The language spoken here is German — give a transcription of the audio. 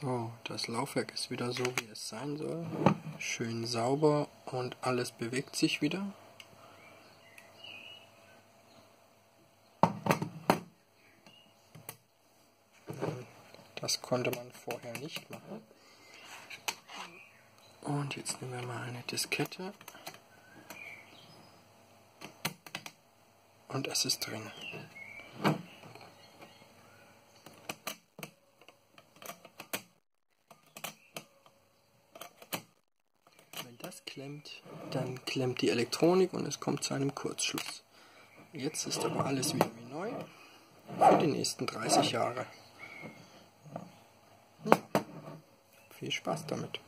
So, das Laufwerk ist wieder so, wie es sein soll. Schön sauber und alles bewegt sich wieder. Das konnte man vorher nicht machen. Und jetzt nehmen wir mal eine Diskette. Und es ist drin. Das klemmt, dann klemmt die Elektronik und es kommt zu einem Kurzschluss. Jetzt ist aber alles wieder wie neu für die nächsten 30 Jahre. Ja. Viel Spaß damit.